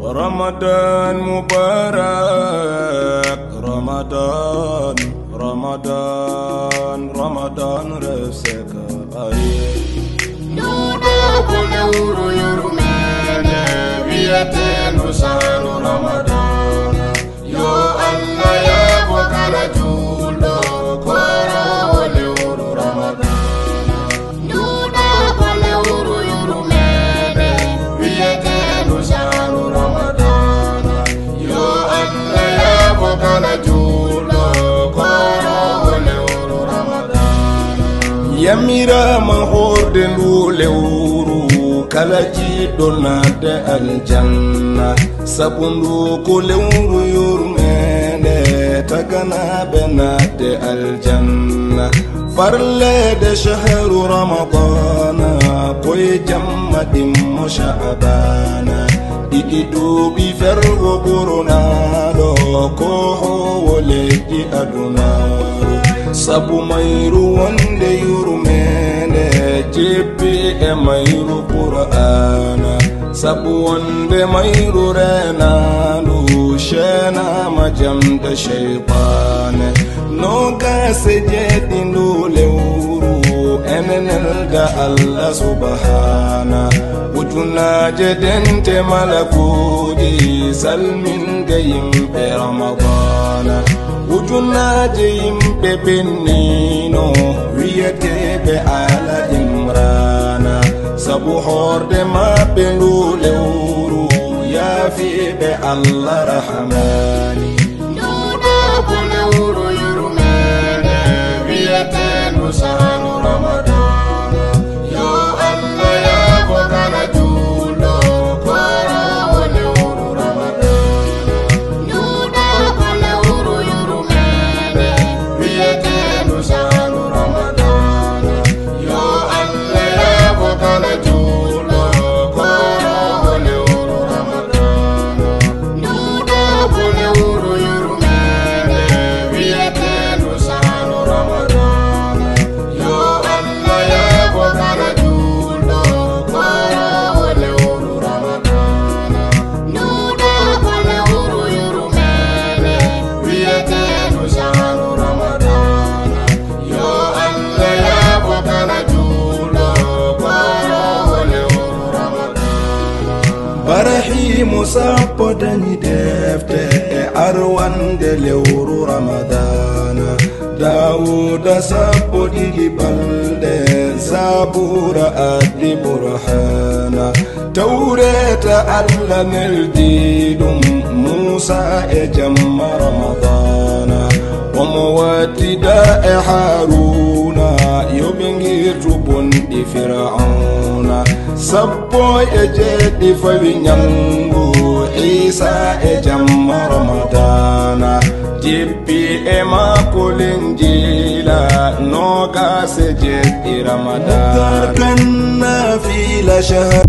رمضان مبارك رمضان رمضان رمضان رسك أي Duda yamirama horde nduule wuru kala jiɗɗo naade aljanna. Sabu ndu ko lewru yurmede taganaɓe naade aljanna. Farlede shahru ramadana koye jamma ɗimmo sha'bana ɗiɗi duuɓi fergo ɓurnaɗo ko howo leɗɗi adunaru sabu mayru wonde yuru jippi e mayru qur'ana. Sabu wonde mayru renandu shenama jamde cheytane nogase jeeɗi ndu lewru enenelda allah subahana ujunaje dente malakuji salminga yimɓe ramadana. Ujunaje yimɓe bennino wiyeteɓe ala buhorde maɓɓe ndu lewru yafiɓe allah rahamani nduɗo bole barahimu sappo dañi defte e arwande lewru ramadana dawuda sappo ɗiɗi balɗe zabura addi burhana tawreta allah neldi ɗum musa e jamma ramadana omo wattida e haruna yoɓingirtu bonɗi firauna. Sappo e jeɗɗi fawi ñangu isa e jamma ramadana. Jippi e makolen jila nogase jeɗɗi ramadana. Kanna fila shahar